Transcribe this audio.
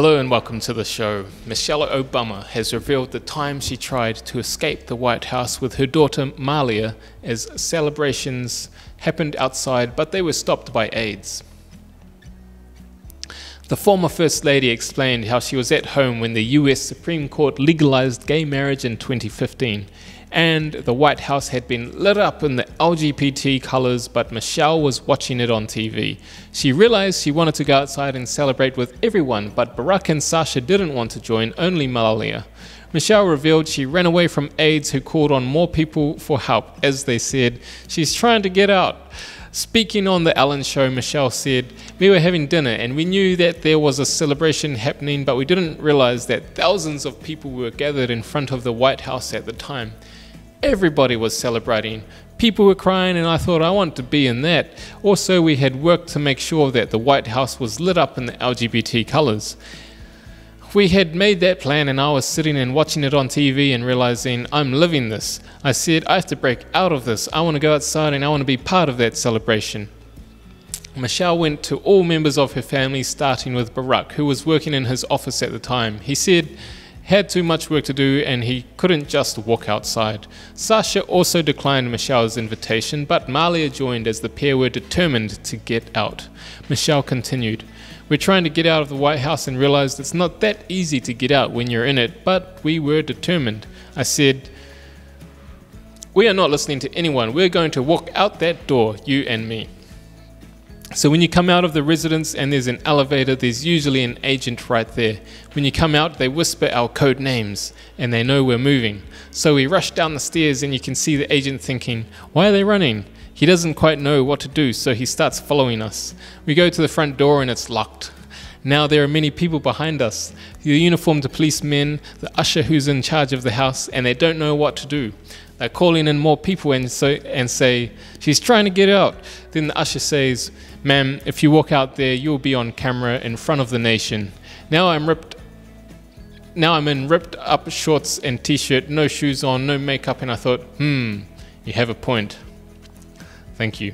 Hello and welcome to the show. Michelle Obama has revealed the time she tried to escape the White House with her daughter Malia as celebrations happened outside, but they were stopped by aides. The former First Lady explained how she was at home when the US Supreme Court legalized gay marriage in 2015 and the White House had been lit up in the LGBT colors, but Michelle was watching it on TV. She realized she wanted to go outside and celebrate with everyone, but Barack and Sasha didn't want to join, only Malia. Michelle revealed she ran away from aides who called on more people for help. As they said, she's trying to get out. Speaking on the Ellen show, Michelle said, We were having dinner and we knew that there was a celebration happening, but we didn't realize that thousands of people were gathered in front of the White House at the time. Everybody was celebrating. People were crying, and I thought I want to be in that. Also, we had worked to make sure that the White House was lit up in the LGBT colors. We had made that plan, and I was sitting and watching it on TV and realizing I'm living this. I said, I have to break out of this. I want to go outside and I want to be part of that celebration. Michelle went to all members of her family, starting with Barack, who was working in his office at the time. He said, had too much work to do and he couldn't just walk outside. Sasha also declined Michelle's invitation, but Malia joined as the pair were determined to get out. Michelle continued, We're trying to get out of the White House and realized it's not that easy to get out when you're in it, but we were determined. I said, We are not listening to anyone. We're going to walk out that door, you and me. So when you come out of the residence and there's an elevator, there's usually an agent right there. When you come out, they whisper our code names and they know we're moving. So we rush down the stairs and you can see the agent thinking, why are they running? He doesn't quite know what to do, so he starts following us. We go to the front door and it's locked. Now there are many people behind us the uniformed policemen, the usher who's in charge of the house, and they don't know what to do. They're calling in more people and, so, and say, She's trying to get out. Then the usher says, Ma'am, if you walk out there, you'll be on camera in front of the nation. Now I'm ripped. Now I'm in ripped up shorts and t-shirt, no shoes on, no makeup, and I thought, hmm, you have a point. Thank you.